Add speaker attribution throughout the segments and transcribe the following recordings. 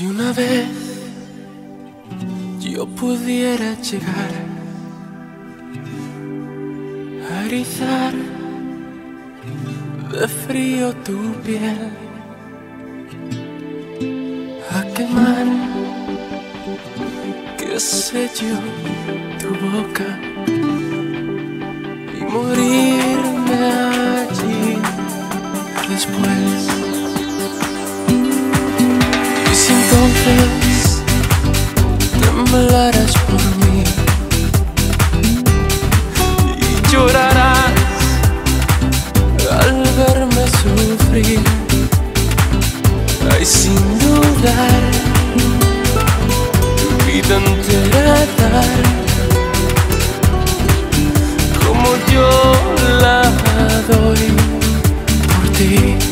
Speaker 1: Si una vez yo pudiera llegar a erizar de frío tu piel, a quemar, qué sé yo, tu boca y morirme temblarás por mí. Y llorarás al verme sufrir, ay sin dudar, tu vida entera dar, como yo la doy por ti.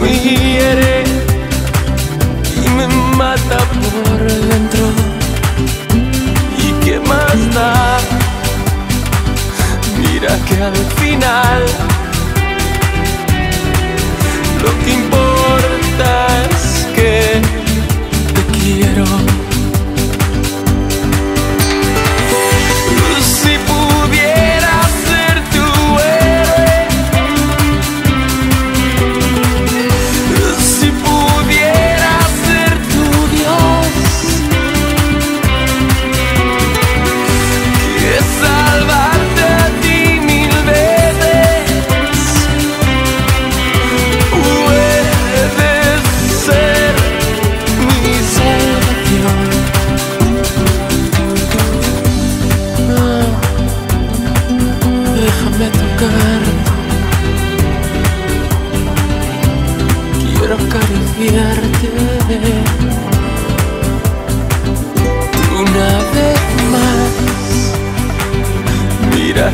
Speaker 1: Me hiere y me mata por dentro, y qué más da, mira que al final lo que importa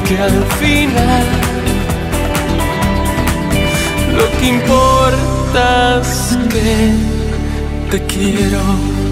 Speaker 1: Que al final lo que importa es que te quiero.